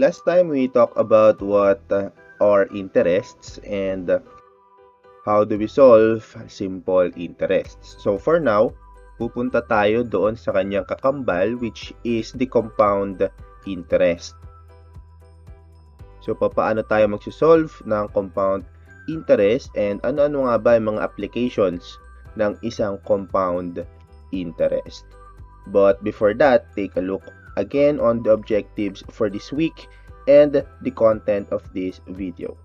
Last time we talked about what uh, are interests and how do we solve simple interests. So for now, pupunta tayo doon sa kanyang kakambal which is the compound interest. So papaano tayo magsisolve ng compound interest and ano-ano nga ba yung mga applications ng isang compound interest. But before that, take a look again on the objectives for this week and the content of this video.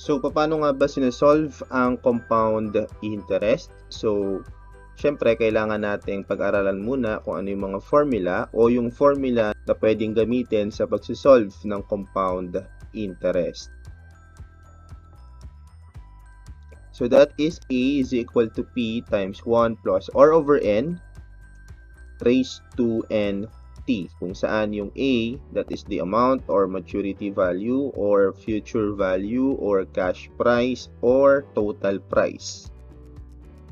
So, paano nga ba sinesolve ang compound interest? So, syempre, kailangan nating pag-aralan muna kung ano yung mga formula o yung formula na pwedeng gamitin sa pagsisolve ng compound interest. So, that is A is equal to P times 1 plus R over N raised to N T kung saan yung A that is the amount or maturity value or future value or cash price or total price.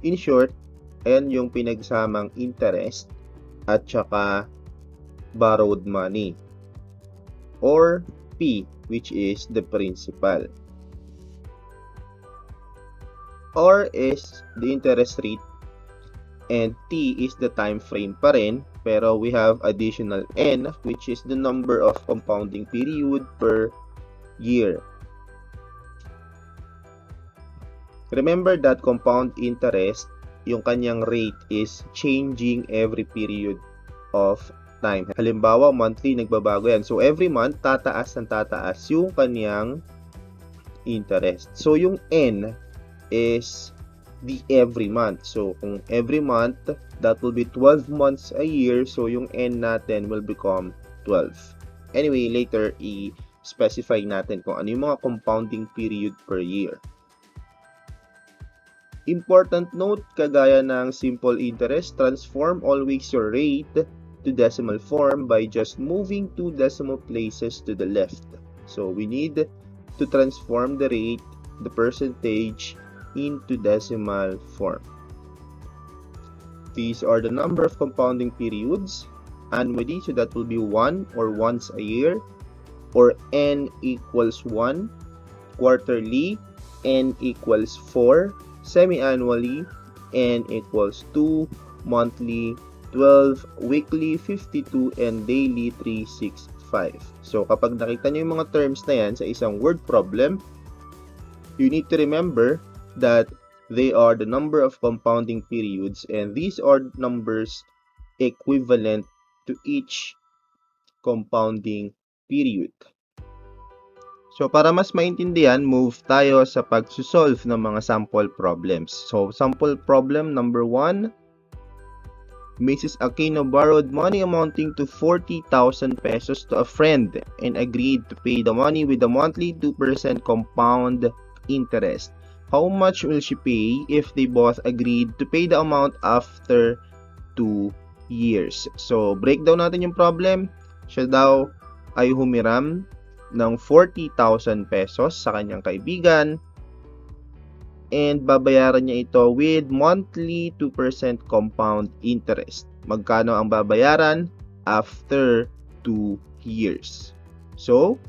In short, ayan yung pinagsamang interest at saka borrowed money or P which is the principal. R is the interest rate and T is the time frame pa rin pero we have additional N which is the number of compounding period per year. Remember that compound interest, yung kanyang rate is changing every period of time. Halimbawa, monthly nagbabago yan. So every month tataas ng tataas yung kanyang interest. So yung N is the every month. So, kung every month, that will be 12 months a year. So, yung N natin will become 12. Anyway, later, i-specify natin kung ano yung mga compounding period per year. Important note, kagaya ng simple interest, transform always your rate to decimal form by just moving two decimal places to the left. So, we need to transform the rate, the percentage, into decimal form. These are the number of compounding periods annually, so that will be 1 or once a year, or n equals 1, quarterly, n equals 4, semi-annually, n equals 2, monthly, 12, weekly, 52, and daily, 365. So, kapag nakita nyo yung mga terms na yan sa isang word problem, you need to remember that they are the number of compounding periods and these are numbers equivalent to each compounding period. So, para mas maintindihan, move tayo sa pag-solve ng mga sample problems. So, sample problem number 1, Mrs. Aquino borrowed money amounting to 40,000 pesos to a friend and agreed to pay the money with a monthly 2% compound interest. How much will she pay if they both agreed to pay the amount after 2 years? So, breakdown natin yung problem. Siya daw ay humiram ng 40,000 pesos sa kanyang kaibigan and babayaran niya ito with monthly 2% compound interest. Magkano ang babayaran after 2 years? So,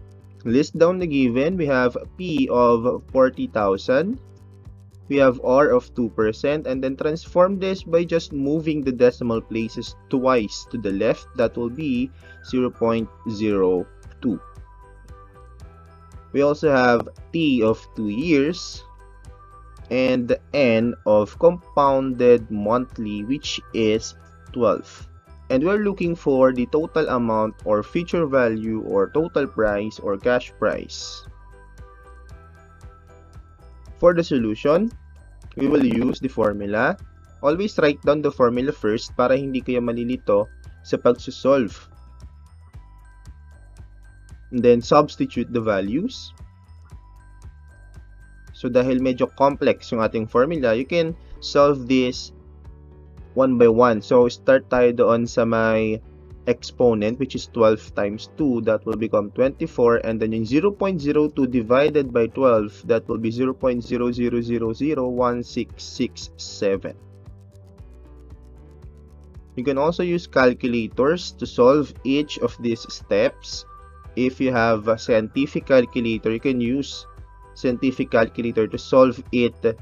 list down the given. We have P of 40,000 we have r of 2% and then transform this by just moving the decimal places twice to the left. That will be 0.02 we also have t of 2 years and n of compounded monthly which is 12 and we're looking for the total amount or future value or total price or cash price For the solution, we will use the formula. Always write down the formula first para hindi kayo malilito sa pagsusolve. And then substitute the values. So dahil medyo complex yung ating formula, you can solve this one by one. So start tayo doon sa may exponent which is 12 times 2 that will become 24 and then yung 0.02 divided by 12 that will be 0.0001667. You can also use calculators to solve each of these steps. If you have a scientific calculator, you can use scientific calculator to solve it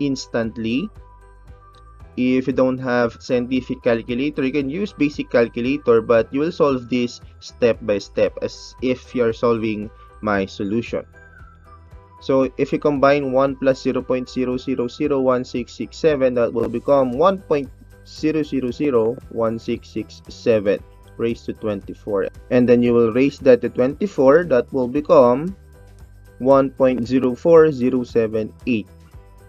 instantly. If you don't have scientific calculator, you can use basic calculator, but you will solve this step by step as if you're solving my solution. So if you combine 1 plus 0.0001667, that will become 1.0001667 raised to 24. And then you will raise that to 24, that will become 1.04078.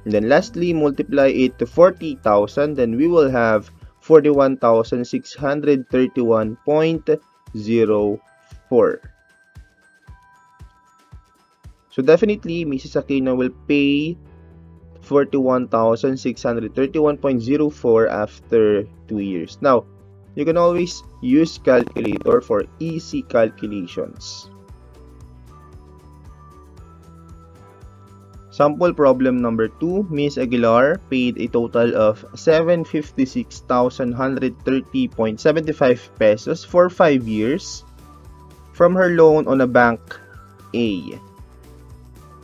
And then lastly, multiply it to 40,000, then we will have 41,631.04. So definitely, Mrs. Aquino will pay 41,631.04 after 2 years. Now, you can always use calculator for easy calculations. Sample problem number 2, Miss Aguilar paid a total of 756,130.75 pesos for 5 years from her loan on a bank A.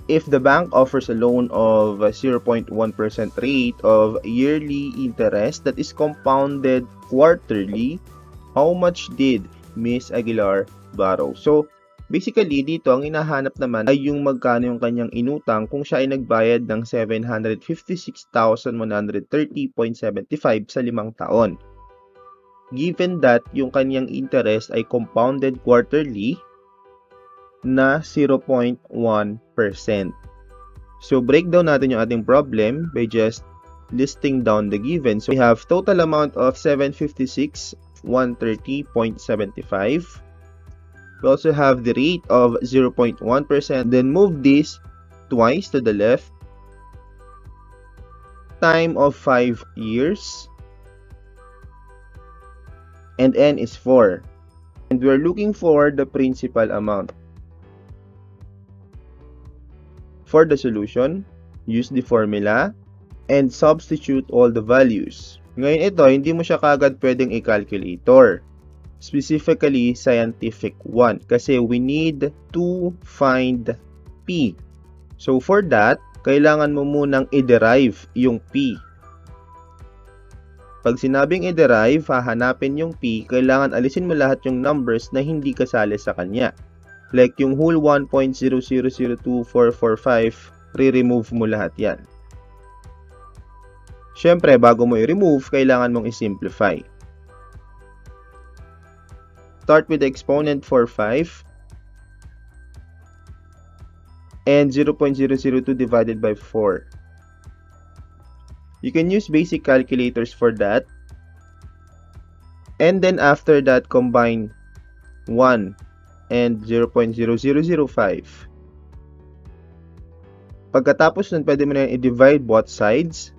If the bank offers a loan of 0.1% rate of yearly interest that is compounded quarterly, how much did Miss Aguilar borrow? So, basically, dito ang inahanap naman ay yung magkano yung kanyang inutang kung siya ay nagbayad ng 756,130.75 sa limang taon. Given that yung kanyang interest ay compounded quarterly, na 0.1%. So, breakdown natin yung ating problem by just listing down the given. So, we have total amount of 756, 130.75. We also have the rate of 0.1%. Then, move this twice to the left. Time of 5 years. And N is 4. And we're looking for the principal amount. For the solution, use the formula and substitute all the values. Ngayon ito, hindi mo siya kagad pwedeng i-calculator. Specifically, scientific one. Kasi we need to find P. So for that, kailangan mo munang i-derive yung P. Pag sinabing i-derive, hahanapin yung P, kailangan alisin mo lahat yung numbers na hindi kasali sa kanya. Like yung whole 1.0002445, re-remove mo lahat yan. Siyempre, bago mo i-remove, kailangan mong i-simplify. Start with the exponent for 5. And 0.002 divided by 4. You can use basic calculators for that. And then after that, combine 1 and 0.0005. Pagkatapos nun, pwede mo na i-divide both sides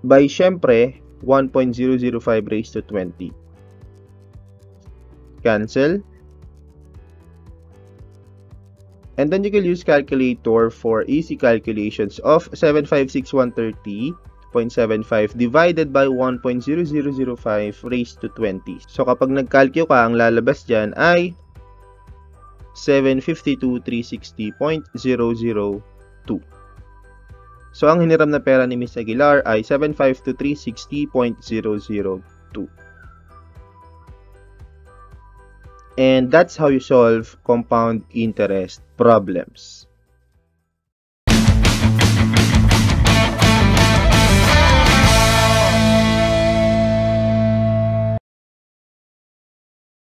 by, syempre, 1.005 raised to 20. Cancel. And then you can use calculator for easy calculations of 756,130 0.75 divided by 1.0005 raised to 20. So kapag nag-calculate ka, ang lalabas dyan ay 752,360.002. So ang hiniram na pera ni Miss Aguilar ay 752,360.002. And that's how you solve compound interest problems.